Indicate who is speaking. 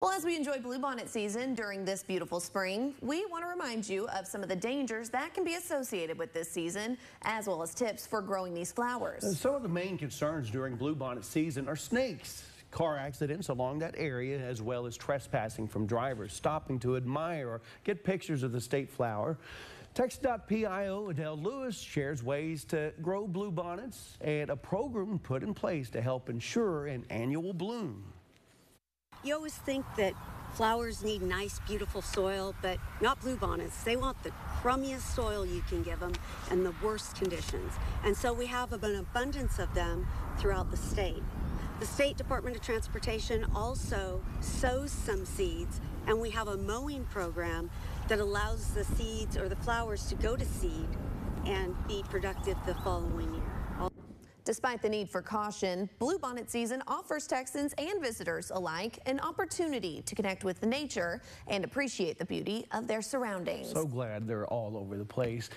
Speaker 1: Well, as we enjoy bluebonnet season during this beautiful spring, we want to remind you of some of the dangers that can be associated with this season, as well as tips for growing these flowers.
Speaker 2: And some of the main concerns during bluebonnet season are snakes, car accidents along that area, as well as trespassing from drivers, stopping to admire or get pictures of the state flower. TxDOT PIO Adele Lewis shares ways to grow bluebonnets and a program put in place to help ensure an annual bloom.
Speaker 3: You always think that flowers need nice, beautiful soil, but not bluebonnets. They want the crummiest soil you can give them and the worst conditions. And so we have an abundance of them throughout the state. The State Department of Transportation also sows some seeds, and we have a mowing program that allows the seeds or the flowers to go to seed and be productive the following year.
Speaker 1: Despite the need for caution, bluebonnet season offers Texans and visitors alike an opportunity to connect with nature and appreciate the beauty of their surroundings.
Speaker 2: So glad they're all over the place.